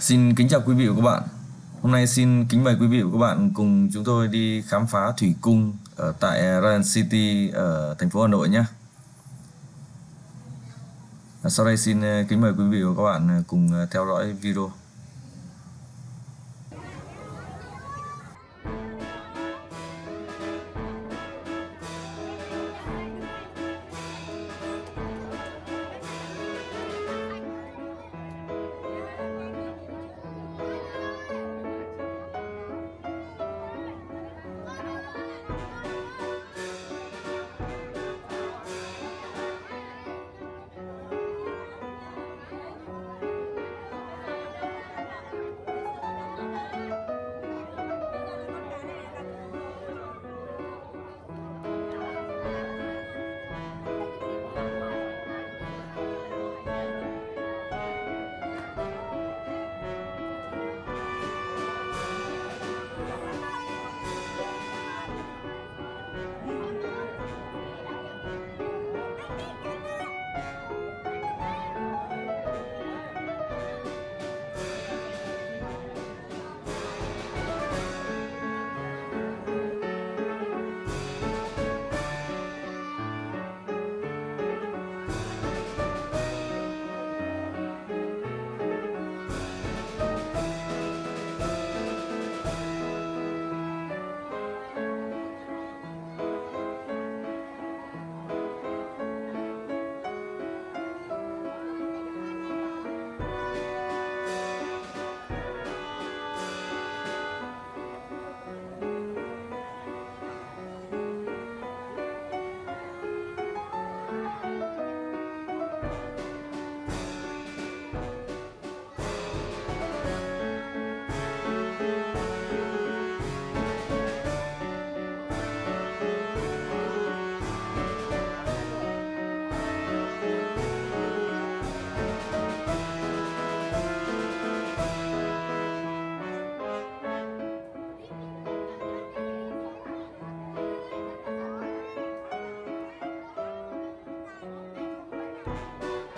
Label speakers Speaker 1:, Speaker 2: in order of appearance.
Speaker 1: Xin kính chào quý vị và các bạn. Hôm nay xin kính mời quý vị và các bạn cùng chúng tôi đi khám phá thủy cung ở tại Ryan City ở thành phố Hà Nội nhé. À, sau đây xin à, kính mời quý vị và các bạn à, cùng theo dõi video. うん。